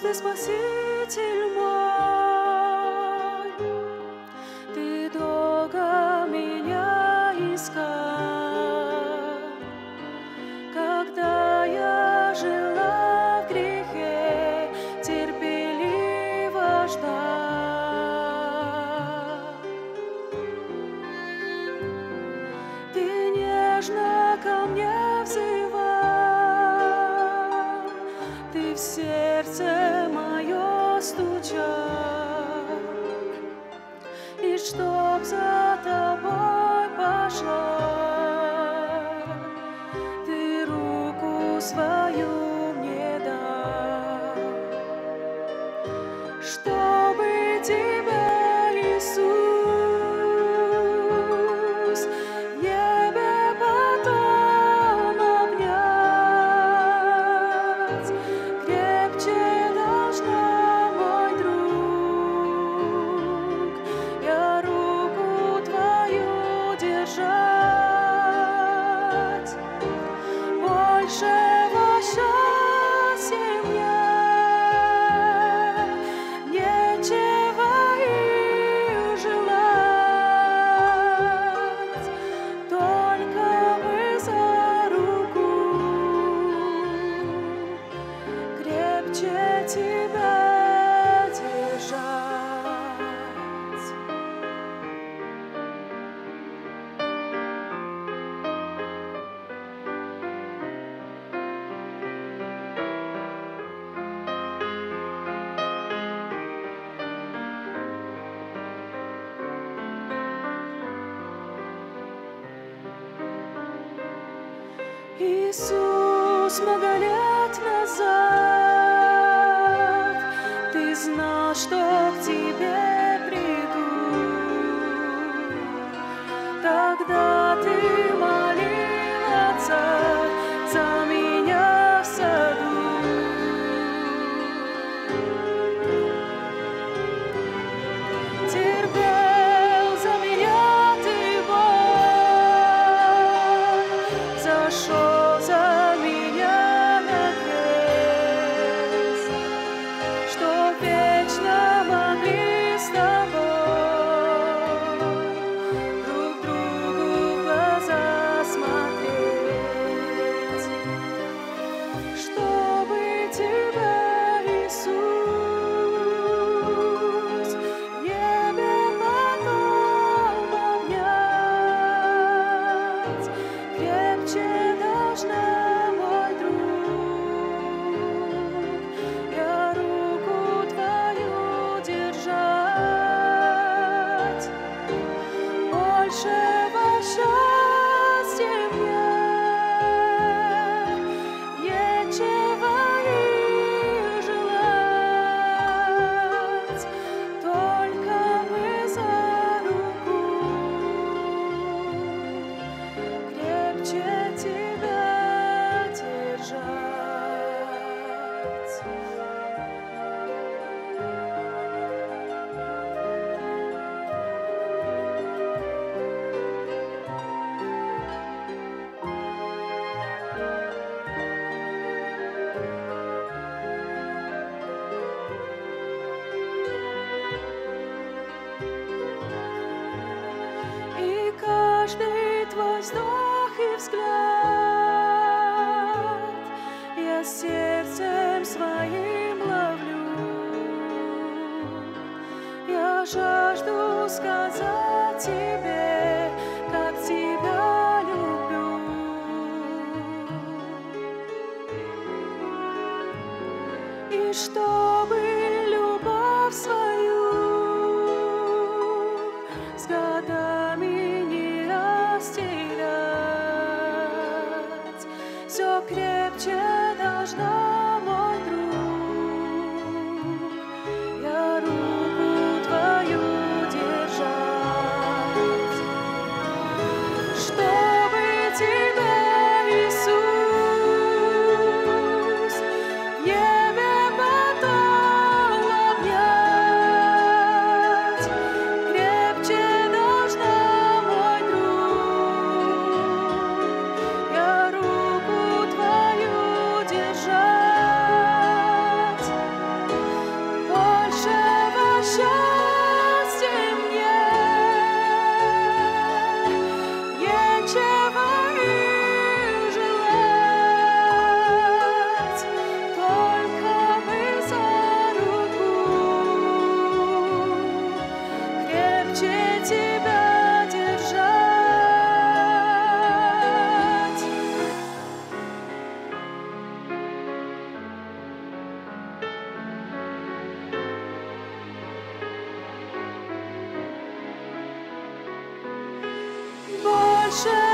Ты Спаситель мой, Ты долго меня искал, когда я жила в грехе, терпеливо ждал. Ты нежно ко мне взывал, Ты в сердце И чтоб за тобой пошла, Ты руку свою мне дал, чтобы тебя, Fleische. Иисус, много И каждый твой вздох и взгляд Я сердцем своим ловлю. Я жажду сказать тебе, как тебя люблю. И чтобы любовь свою все крепче должна, treasure.